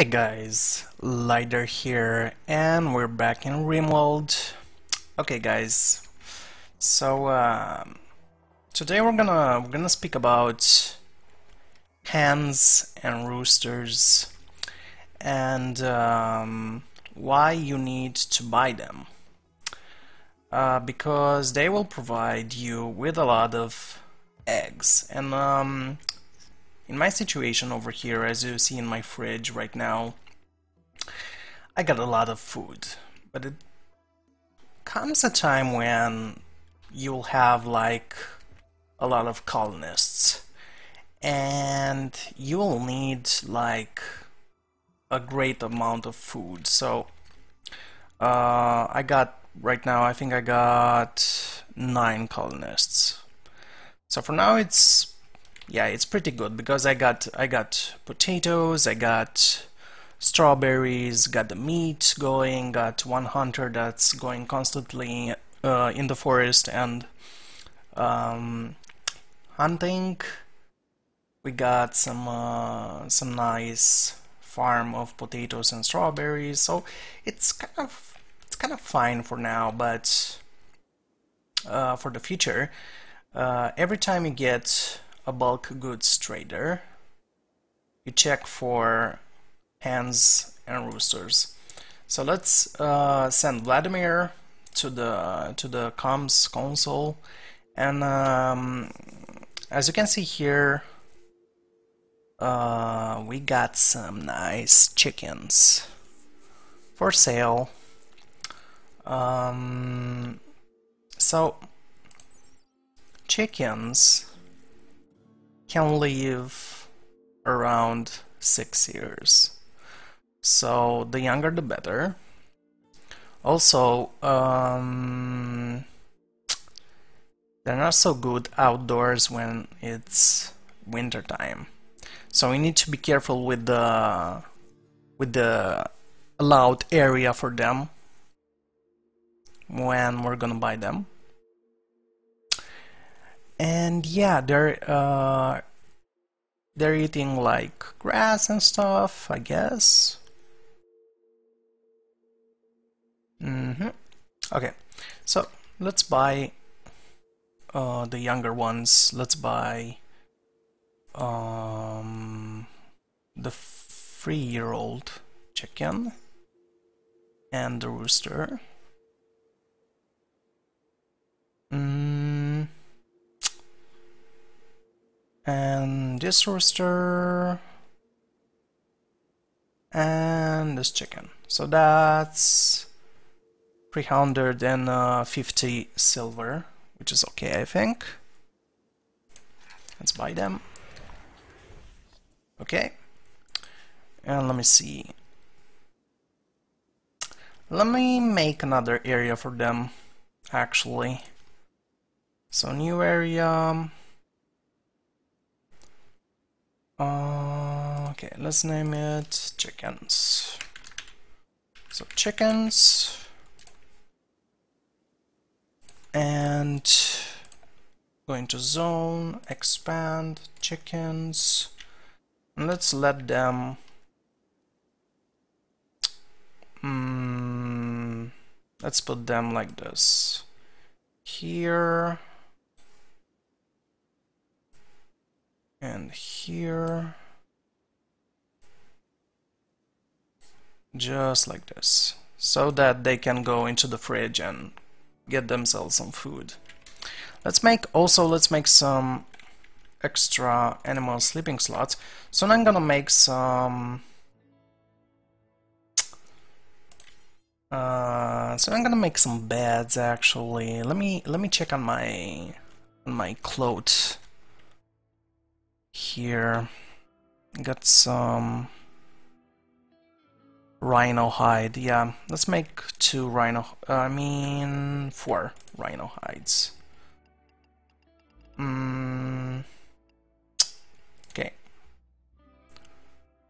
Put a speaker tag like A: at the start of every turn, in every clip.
A: Hey guys, Ligghter here, and we're back in RimWorld. Okay guys, so uh, today we're gonna we're gonna speak about hens and roosters and um, why you need to buy them. Uh, because they will provide you with a lot of eggs and um, in my situation over here, as you see in my fridge right now, I got a lot of food, but it comes a time when you'll have like a lot of colonists and you will need like a great amount of food. So uh, I got right now, I think I got nine colonists. So for now it's yeah, it's pretty good because I got I got potatoes, I got strawberries, got the meat going, got one hunter that's going constantly uh, in the forest and um, hunting. We got some uh, some nice farm of potatoes and strawberries, so it's kind of it's kind of fine for now, but uh, for the future, uh, every time you get a bulk goods trader, you check for hens and roosters. So let's uh, send Vladimir to the to the comms console, and um, as you can see here, uh, we got some nice chickens for sale. Um, so chickens can live around six years. So the younger the better. Also, um, they're not so good outdoors when it's winter time. So we need to be careful with the with the allowed area for them when we're gonna buy them and yeah they're uh, they're eating like grass and stuff I guess. Mm-hmm. Okay. So let's buy uh, the younger ones. Let's buy um, the three-year-old chicken and the rooster and this rooster. And this chicken. So that's 350 uh, silver which is okay I think. Let's buy them. Okay. And let me see. Let me make another area for them actually. So new area uh, okay, let's name it chickens. So chickens. And going to zone, expand chickens, and let's let them mm, let's put them like this. Here and here just like this so that they can go into the fridge and get themselves some food. Let's make also let's make some extra animal sleeping slots. So I'm gonna make some uh, so I'm gonna make some beds actually. Let me let me check on my on my clothes here. Got some rhino hide. Yeah let's make two rhino I mean four rhino hides. Mm, okay.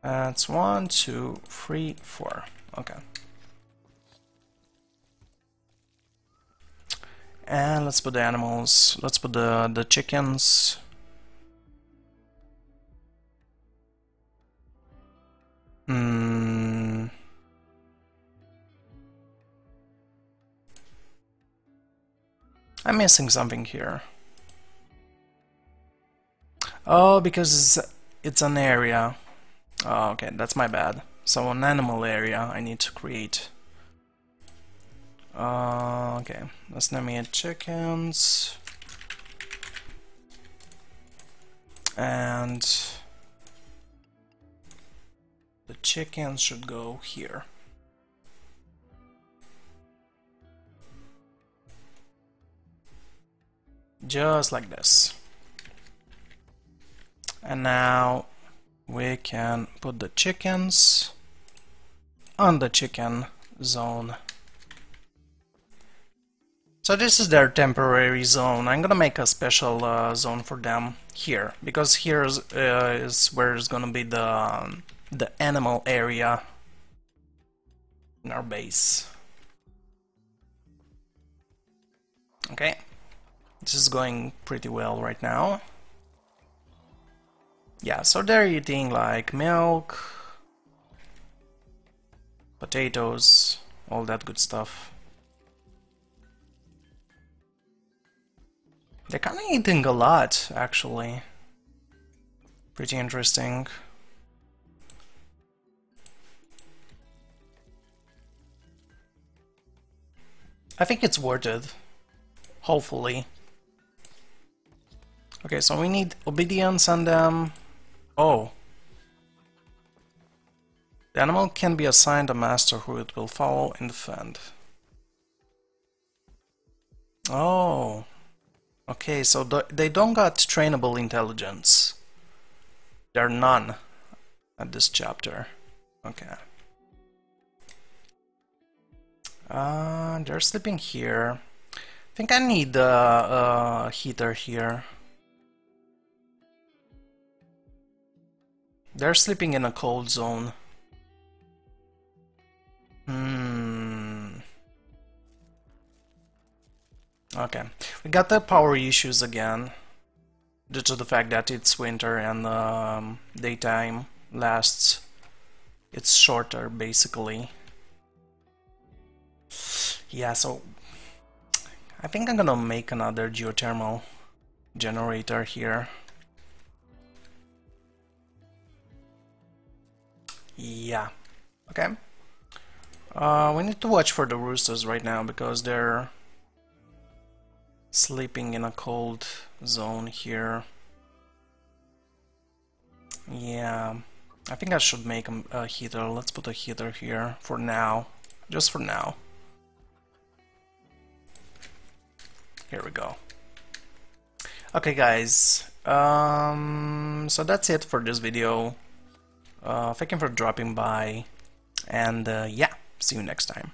A: That's one two three four. Okay. And let's put the animals let's put the the chickens I'm missing something here. Oh, because it's, it's an area. Oh, okay, that's my bad. So an animal area I need to create. Uh, okay, let's name it chickens. And the chickens should go here. Just like this. And now we can put the chickens on the chicken zone. So this is their temporary zone. I'm gonna make a special uh, zone for them here because here is, uh, is where is gonna be the um, the animal area in our base. Okay, this is going pretty well right now. Yeah, so they're eating like milk, potatoes, all that good stuff. They're kind of eating a lot, actually. Pretty interesting. I think it's worth it. Hopefully. Okay, so we need obedience and um oh. The animal can be assigned a master who it will follow and defend. Oh. Okay, so th they don't got trainable intelligence. There are none at this chapter. Okay. Uh, they're sleeping here. I think I need a uh, heater here. They're sleeping in a cold zone. Hmm. Okay. We got the power issues again. Due to the fact that it's winter and um, daytime lasts. It's shorter, basically. Yeah, so I think I'm gonna make another geothermal generator here. Yeah, okay. Uh, we need to watch for the roosters right now because they're sleeping in a cold zone here. Yeah, I think I should make a, heater. Let's put a heater here for now, just for now. Here we go. Okay guys, um, so that's it for this video. Uh, thank you for dropping by, and uh, yeah, see you next time.